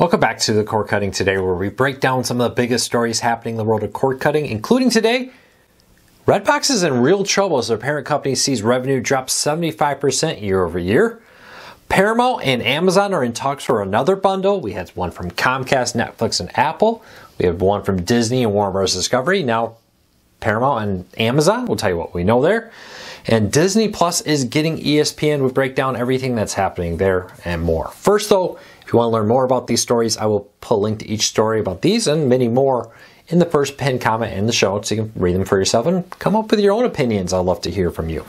Welcome back to the cord cutting today, where we break down some of the biggest stories happening in the world of cord cutting, including today. Redbox is in real trouble as their parent company sees revenue drop 75% year over year. Paramount and Amazon are in talks for another bundle. We had one from Comcast, Netflix, and Apple. We have one from Disney and Warner Bros. Discovery. Now, Paramount and Amazon. We'll tell you what we know there. And Disney Plus is getting ESPN. We break down everything that's happening there and more. First, though, if you want to learn more about these stories, I will put a link to each story about these and many more in the first pinned comment in the show so you can read them for yourself and come up with your own opinions. I'd love to hear from you.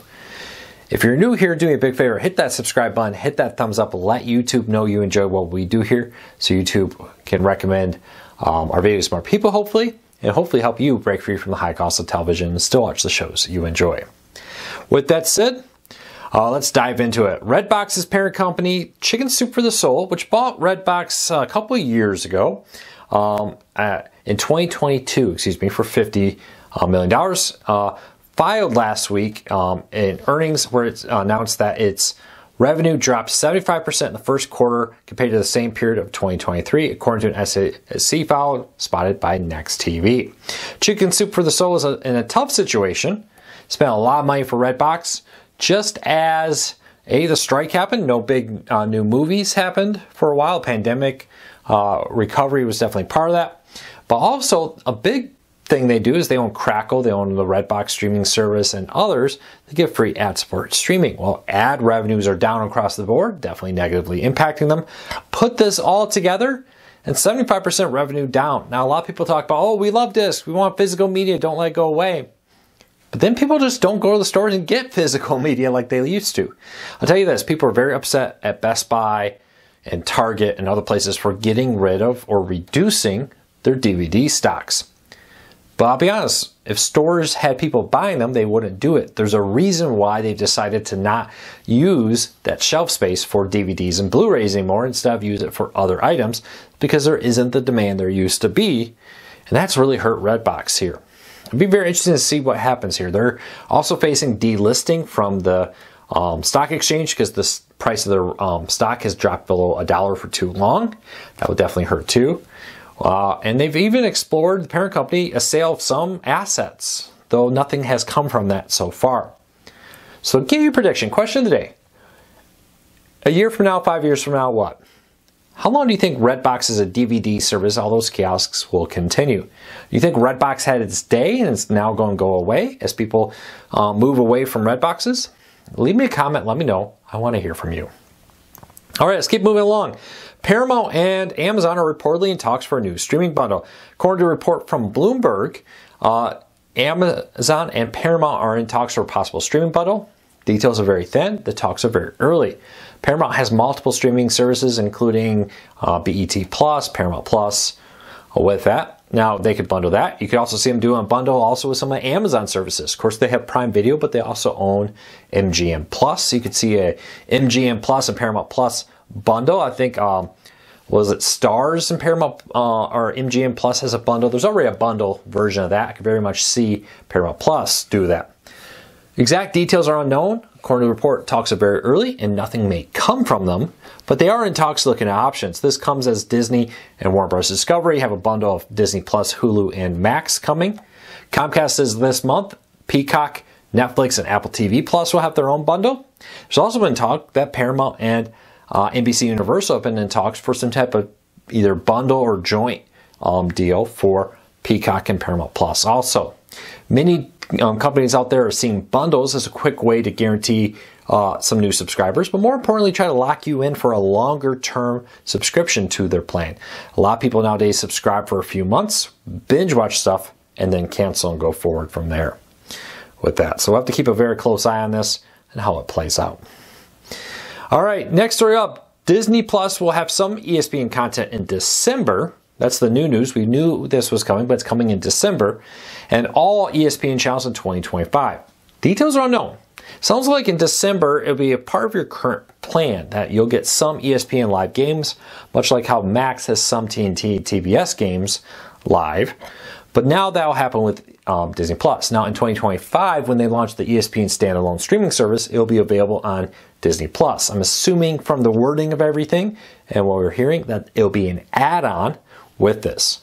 If you're new here, do me a big favor, hit that subscribe button, hit that thumbs up, let YouTube know you enjoy what we do here so YouTube can recommend um, our videos to more people, hopefully, and hopefully help you break free from the high cost of television and still watch the shows you enjoy. With that said, uh, let's dive into it. Redbox's parent company, Chicken Soup for the Soul, which bought Redbox a couple of years ago, um, in 2022, excuse me, for 50 uh, million uh, filed last week um, in earnings where it announced that its revenue dropped 75% in the first quarter compared to the same period of 2023, according to an SEC file spotted by Next TV. Chicken Soup for the Soul is in a tough situation. Spent a lot of money for Redbox just as a the strike happened, no big uh, new movies happened for a while. Pandemic uh, recovery was definitely part of that, but also a big thing they do is they own Crackle, they own the Redbox streaming service, and others. They give free ad support streaming. Well, ad revenues are down across the board, definitely negatively impacting them. Put this all together. And 75% revenue down. Now, a lot of people talk about, oh, we love discs. We want physical media. Don't let it go away. But then people just don't go to the stores and get physical media like they used to. I'll tell you this people are very upset at Best Buy and Target and other places for getting rid of or reducing their DVD stocks. But I'll be honest, if stores had people buying them, they wouldn't do it. There's a reason why they've decided to not use that shelf space for DVDs and Blu rays anymore, instead of use it for other items, because there isn't the demand there used to be. And that's really hurt Redbox here. It'd be very interesting to see what happens here. They're also facing delisting from the um, stock exchange because the price of their um, stock has dropped below a dollar for too long. That would definitely hurt too. Uh, and they've even explored the parent company a sale of some assets, though nothing has come from that so far. So, give you a prediction. Question of the day: A year from now, five years from now, what? How long do you think Redbox as a DVD service, all those kiosks, will continue? Do you think Redbox had its day and it's now going to go away as people uh, move away from Redboxes? Leave me a comment, let me know. I want to hear from you. All right, let's keep moving along. Paramount and Amazon are reportedly in talks for a new streaming bundle. According to a report from Bloomberg, uh, Amazon and Paramount are in talks for a possible streaming bundle. Details are very thin, the talks are very early. Paramount has multiple streaming services, including uh, BET Plus, Paramount Plus. With that, now they could bundle that. You could also see them do a bundle also with some of Amazon services. Of course, they have Prime Video, but they also own MGM Plus. So you could see a MGM Plus and Paramount Plus bundle. I think um, was it Starz and Paramount uh, or MGM Plus has a bundle. There's already a bundle version of that. I could very much see Paramount Plus do that. Exact details are unknown. According to the report, talks are very early and nothing may come from them, but they are in talks looking at options. This comes as Disney and Warner Bros. Discovery have a bundle of Disney Plus, Hulu, and Max coming. Comcast says this month, Peacock, Netflix, and Apple TV Plus will have their own bundle. There's also been talk that Paramount and uh, NBC Universal have been in talks for some type of either bundle or joint um, deal for Peacock and Paramount Plus. Also, many um, companies out there are seeing bundles as a quick way to guarantee uh, some new subscribers, but more importantly, try to lock you in for a longer term subscription to their plan. A lot of people nowadays subscribe for a few months, binge watch stuff, and then cancel and go forward from there with that. So we'll have to keep a very close eye on this and how it plays out. All right, next story up Disney Plus will have some ESPN content in December. That's the new news. We knew this was coming, but it's coming in December. And all ESPN channels in 2025. Details are unknown. Sounds like in December it'll be a part of your current plan that you'll get some ESPN live games, much like how Max has some TNT TBS games live. But now that'll happen with um, Disney Plus. Now in 2025, when they launch the ESPN standalone streaming service, it'll be available on Disney Plus. I'm assuming from the wording of everything and what we're hearing that it'll be an add-on with this.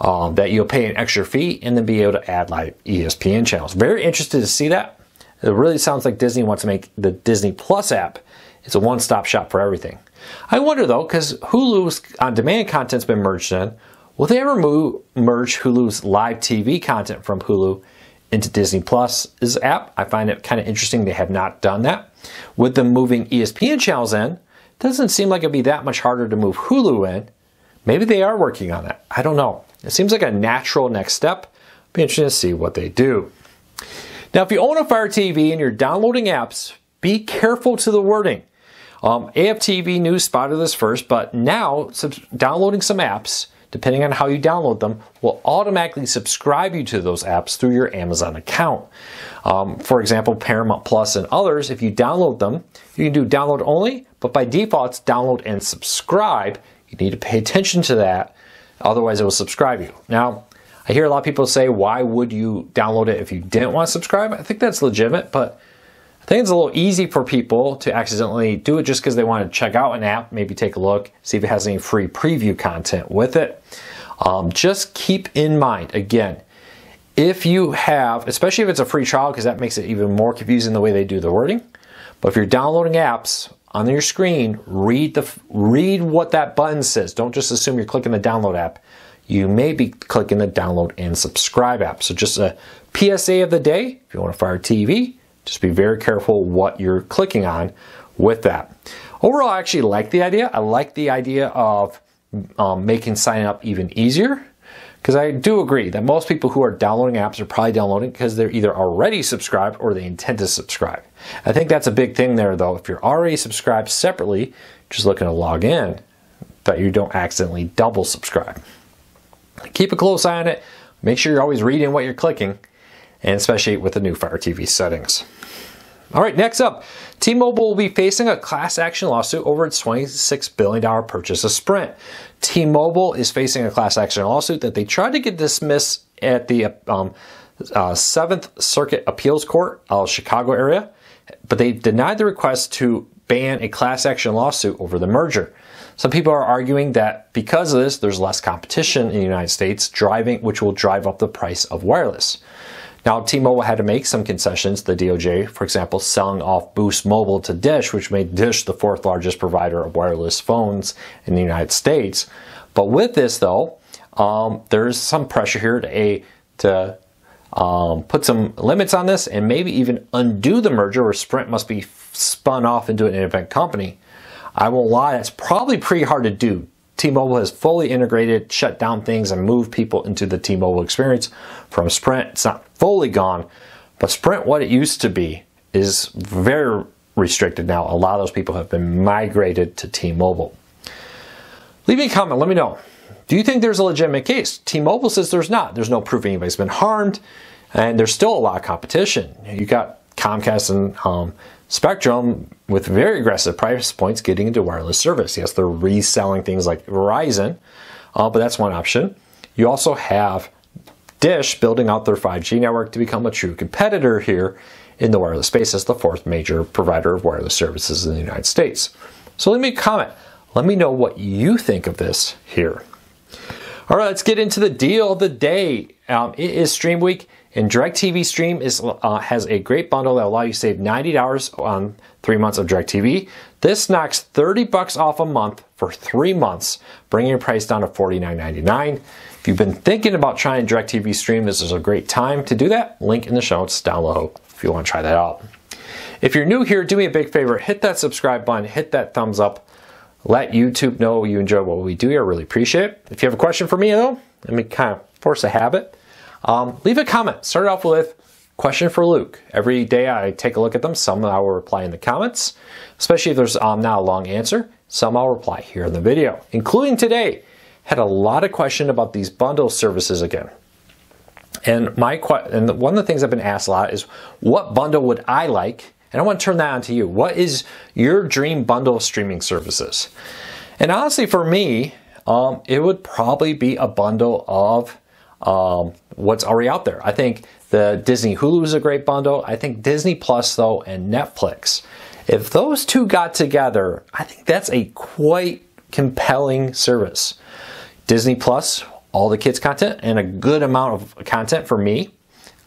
Um, that you'll pay an extra fee and then be able to add live ESPN channels. Very interested to see that. It really sounds like Disney wants to make the Disney Plus app. It's a one-stop shop for everything. I wonder though, because Hulu's on-demand content's been merged in, will they ever move, merge Hulu's live TV content from Hulu into Disney Plus's app? I find it kind of interesting they have not done that. With them moving ESPN channels in, doesn't seem like it'd be that much harder to move Hulu in. Maybe they are working on that. I don't know. It seems like a natural next step. Be interesting to see what they do. Now, if you own a Fire TV and you're downloading apps, be careful to the wording. Um, AFTV News spotted this first, but now downloading some apps, depending on how you download them, will automatically subscribe you to those apps through your Amazon account. Um, for example, Paramount Plus and others, if you download them, you can do download only, but by default it's download and subscribe. You need to pay attention to that Otherwise, it will subscribe you. Now, I hear a lot of people say, why would you download it if you didn't want to subscribe? I think that's legitimate, but I think it's a little easy for people to accidentally do it just because they want to check out an app, maybe take a look, see if it has any free preview content with it. Um, just keep in mind, again, if you have, especially if it's a free trial, because that makes it even more confusing the way they do the wording. But if you're downloading apps, on your screen, read the read what that button says. Don't just assume you're clicking the download app. You may be clicking the download and subscribe app. So just a PSA of the day. If you want to fire TV, just be very careful what you're clicking on with that. Overall, I actually like the idea. I like the idea of um, making signing up even easier. Because I do agree that most people who are downloading apps are probably downloading because they're either already subscribed or they intend to subscribe. I think that's a big thing there though. If you're already subscribed separately, just looking to log in, that you don't accidentally double subscribe. Keep a close eye on it. Make sure you're always reading what you're clicking, and especially with the new Fire TV settings. All right, next up, T-Mobile will be facing a class action lawsuit over its $26 billion purchase of Sprint. T-Mobile is facing a class action lawsuit that they tried to get dismissed at the um, uh, Seventh Circuit Appeals Court, uh, Chicago area, but they denied the request to ban a class action lawsuit over the merger. Some people are arguing that because of this, there's less competition in the United States, driving which will drive up the price of wireless. Now, T-Mobile had to make some concessions. The DOJ, for example, selling off Boost Mobile to Dish, which made Dish the fourth largest provider of wireless phones in the United States. But with this, though, um, there's some pressure here to a to um, put some limits on this and maybe even undo the merger, where Sprint must be spun off into an independent company. I won't lie, it's probably pretty hard to do. T-Mobile has fully integrated, shut down things, and moved people into the T-Mobile experience from Sprint. It's not fully gone, but Sprint, what it used to be, is very restricted now. A lot of those people have been migrated to T-Mobile. Leave me a comment. Let me know. Do you think there's a legitimate case? T-Mobile says there's not. There's no proof anybody's been harmed, and there's still a lot of competition. You got Comcast and um, Spectrum with very aggressive price points getting into wireless service. Yes, they're reselling things like Verizon, uh, but that's one option. You also have Dish building out their 5G network to become a true competitor here in the wireless space as the fourth major provider of wireless services in the United States. So let me comment. Let me know what you think of this here. All right, let's get into the deal of the day. Um, it is Stream Week. And DirecTV Stream is, uh, has a great bundle that will allow you to save $90 on three months of DirecTV. This knocks 30 bucks off a month for three months, bringing your price down to $49.99. If you've been thinking about trying DirecTV Stream, this is a great time to do that. Link in the show notes down below if you want to try that out. If you're new here, do me a big favor, hit that subscribe button, hit that thumbs up. Let YouTube know you enjoy what we do here. I really appreciate it. If you have a question for me, though, let me kind of force a habit. Um, leave a comment. Start off with question for Luke. Every day I take a look at them. Some I will reply in the comments, especially if there's um, not a long answer. Some I'll reply here in the video, including today. Had a lot of question about these bundle services again. And my and one of the things I've been asked a lot is, what bundle would I like? And I want to turn that on to you. What is your dream bundle of streaming services? And honestly, for me, um, it would probably be a bundle of um, what's already out there. I think the Disney Hulu is a great bundle. I think Disney Plus, though, and Netflix, if those two got together, I think that's a quite compelling service. Disney Plus, all the kids' content, and a good amount of content for me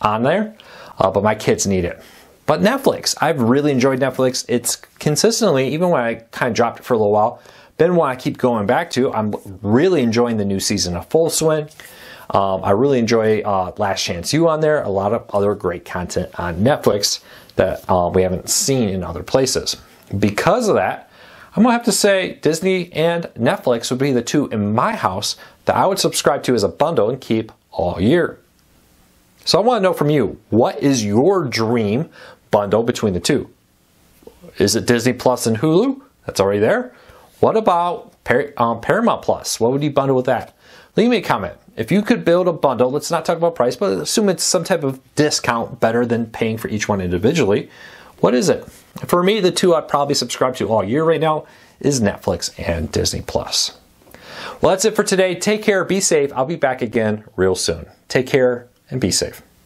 on there, uh, but my kids need it. But Netflix, I've really enjoyed Netflix. It's consistently, even when I kind of dropped it for a little while, been one I keep going back to. I'm really enjoying the new season of Full Swing. Um, I really enjoy uh, Last Chance U on there. A lot of other great content on Netflix that uh, we haven't seen in other places. Because of that, I'm gonna have to say Disney and Netflix would be the two in my house that I would subscribe to as a bundle and keep all year. So I want to know from you, what is your dream bundle between the two? Is it Disney Plus and Hulu? That's already there. What about um, Paramount Plus? What would you bundle with that? Leave me a comment. If you could build a bundle, let's not talk about price, but assume it's some type of discount better than paying for each one individually. What is it? For me, the two I'd probably subscribe to all year right now is Netflix and Disney Plus. Well, that's it for today. Take care, be safe. I'll be back again real soon. Take care and be safe.